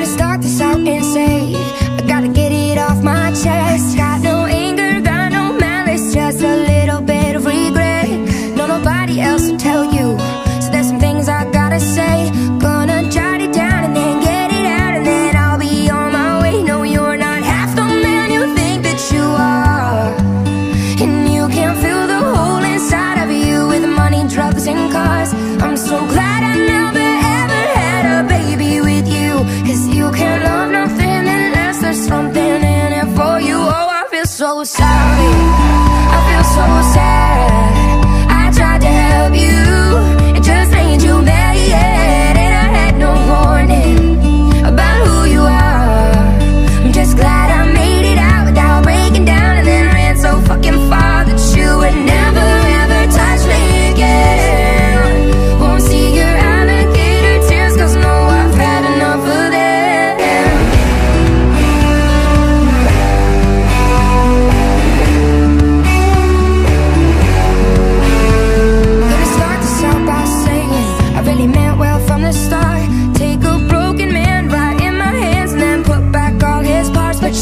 gonna start this out and say I gotta get it off my chest. Got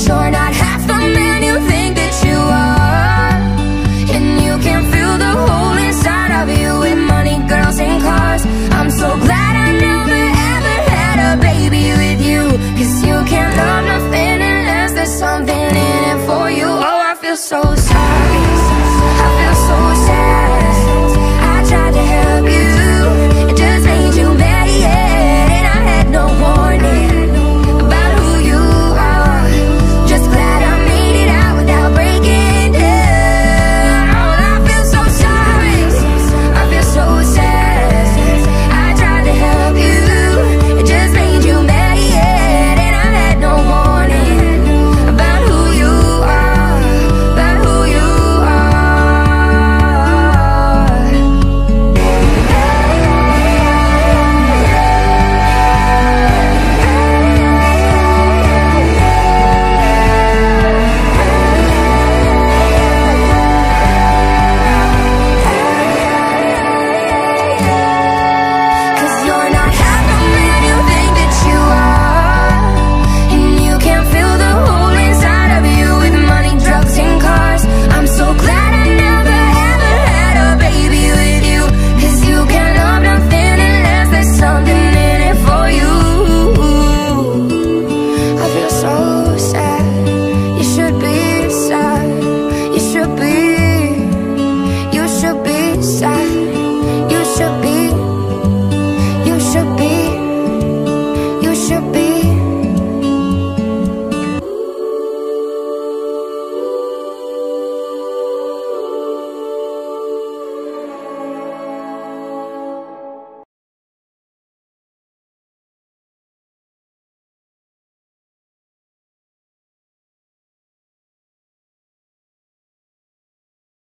You're not half the man you think that you are. And you can fill the hole inside of you With money, girls, and cars. I'm so glad I never ever had a baby with you. You can't love nothing unless there's something in it for you. Oh, I feel so